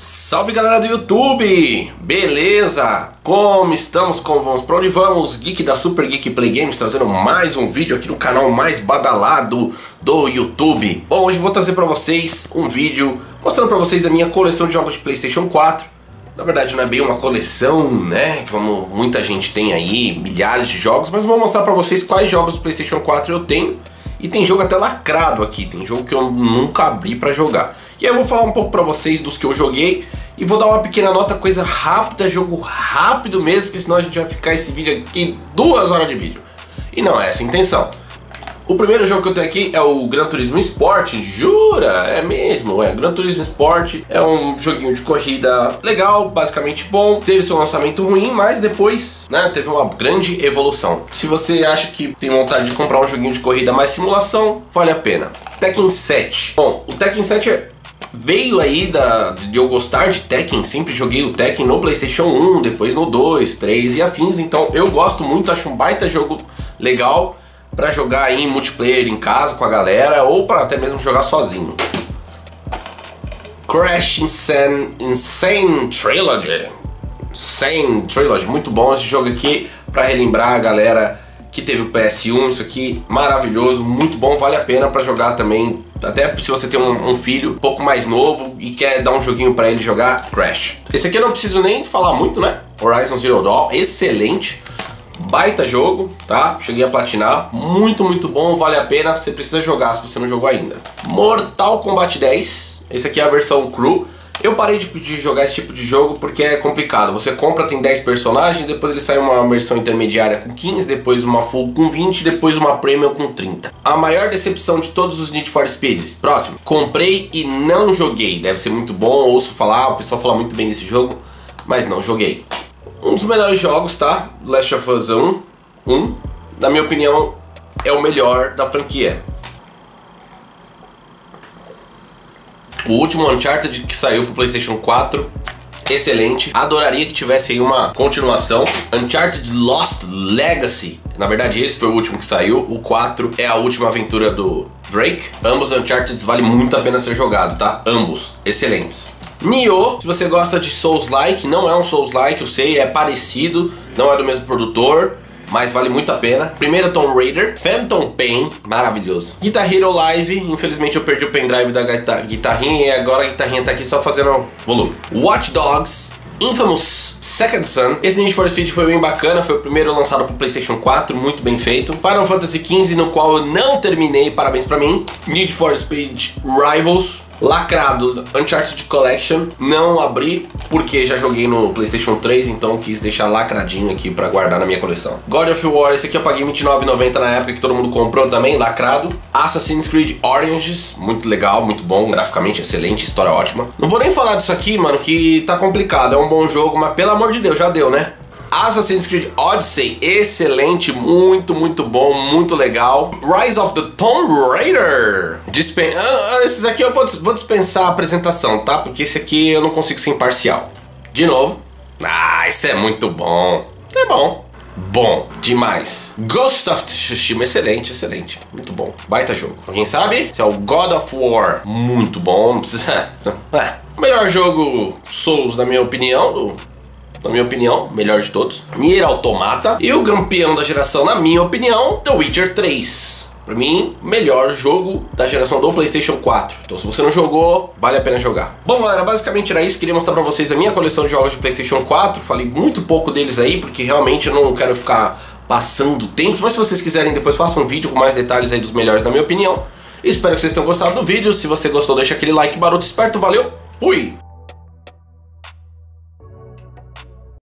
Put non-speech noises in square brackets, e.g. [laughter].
Salve galera do YouTube! Beleza? Como estamos? Como vamos? Pra onde vamos? Geek da Super Geek Play Games trazendo mais um vídeo aqui no canal mais badalado do YouTube. Bom, hoje vou trazer pra vocês um vídeo mostrando pra vocês a minha coleção de jogos de Playstation 4. Na verdade não é bem uma coleção, né? Como muita gente tem aí, milhares de jogos, mas vou mostrar pra vocês quais jogos do Playstation 4 eu tenho. E tem jogo até lacrado aqui, tem jogo que eu nunca abri pra jogar. E aí eu vou falar um pouco pra vocês dos que eu joguei e vou dar uma pequena nota, coisa rápida, jogo rápido mesmo, porque senão a gente vai ficar esse vídeo aqui duas horas de vídeo. E não é essa a intenção. O primeiro jogo que eu tenho aqui é o Gran Turismo Sport, jura? É mesmo, é. Gran Turismo Sport é um joguinho de corrida legal, basicamente bom. Teve seu lançamento ruim, mas depois, né, teve uma grande evolução. Se você acha que tem vontade de comprar um joguinho de corrida mais simulação, vale a pena. Tekken 7. Bom, o Tekken 7 é veio aí da, de eu gostar de Tekken, sempre joguei o Tekken no Playstation 1, depois no 2, 3 e afins, então eu gosto muito, acho um baita jogo legal para jogar em multiplayer em casa com a galera ou para até mesmo jogar sozinho. Crash Insane, Insane Trilogy. Insane Trilogy, muito bom esse jogo aqui para relembrar a galera que teve o PS1, isso aqui maravilhoso, muito bom, vale a pena para jogar também até se você tem um, um, filho um pouco mais novo e quer dar um joguinho para ele jogar, Crash. Esse aqui eu não preciso nem falar muito, né? Horizon Zero Dawn, excelente. Baita jogo, tá? Cheguei a platinar, muito, muito bom, vale a pena, você precisa jogar se você não jogou ainda. Mortal Kombat 10, esse aqui é a versão Crew. Eu parei de, de, jogar esse tipo de jogo porque é complicado. Você compra, tem 10 personagens, depois ele sai uma versão intermediária com 15, depois uma full com 20, depois uma premium com 30. A maior decepção de todos os Need for Speeds. Próximo. Comprei e não joguei. Deve ser muito bom, ouço falar, o pessoal fala muito bem desse jogo, mas não joguei. Um dos melhores jogos, tá? Last of Us 1. 1. Na minha opinião, é o melhor da franquia. O último Uncharted que saiu pro PlayStation 4 excelente. Adoraria que tivesse aí uma continuação. Uncharted Lost Legacy. Na verdade, esse foi o último que saiu. O 4 é a última aventura do Drake. Ambos Uncharted vale muito a pena ser jogado, tá? Ambos excelentes. Nioh, se você gosta de Souls-like, não é um Souls-like, eu sei, é parecido, não é do mesmo produtor mas vale muito a pena. Primeiro Tomb Raider, Phantom Pain, maravilhoso. Guitar Hero Live, infelizmente eu perdi o pendrive da guitarrinha e agora a guitarrinha tá aqui só fazendo volume. Watch Dogs, Infamous Second Son. Esse Need for Speed foi bem bacana, foi o primeiro lançado pro PlayStation 4, muito bem feito. Final Fantasy XV, no qual eu não terminei, parabéns pra mim. Need for Speed Rivals, lacrado Uncharted Collection. Não abri porque já joguei no PlayStation 3, então quis deixar lacradinho aqui para guardar na minha coleção. God of War, esse aqui eu paguei R$29,90 na época que todo mundo comprou também, lacrado. Assassin's Creed Oranges, muito legal, muito bom, graficamente excelente, história ótima. Não vou nem falar disso aqui, mano, que tá complicado, é um bom jogo, mas pelo amor de Deus, já deu, né? Assassin's Creed Odyssey, excelente, muito, muito bom, muito legal. Rise of the Tomb Raider. Dispen ah, ah, esses aqui eu vou dispensar a apresentação, tá? Porque esse aqui eu não consigo ser imparcial. De novo. Ah, isso é muito bom. É bom. Bom, demais. Ghost of Tsushima, excelente, excelente. Muito bom. Baita jogo. Quem sabe? Esse é o God of War. Muito bom. Não [laughs] precisa... É. Melhor jogo Souls, na minha opinião, do na minha opinião, melhor de todos. Nier Automata. E o campeão da geração, na minha opinião, The Witcher 3. Pra mim, melhor jogo da geração do PlayStation 4. Então, se você não jogou, vale a pena jogar. Bom, galera, basicamente era isso. Queria mostrar pra vocês a minha coleção de jogos de PlayStation 4. Falei muito pouco deles aí, porque realmente eu não quero ficar passando tempo. Mas se vocês quiserem, depois faça um vídeo com mais detalhes aí dos melhores, na minha opinião. Espero que vocês tenham gostado do vídeo. Se você gostou, deixa aquele like baroto esperto. Valeu, fui!